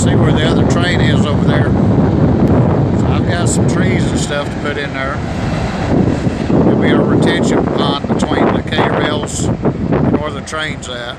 see where the other train is over there. So I've got some trees and stuff to put in there. There'll be a retention pond between the K rails and where the train's at.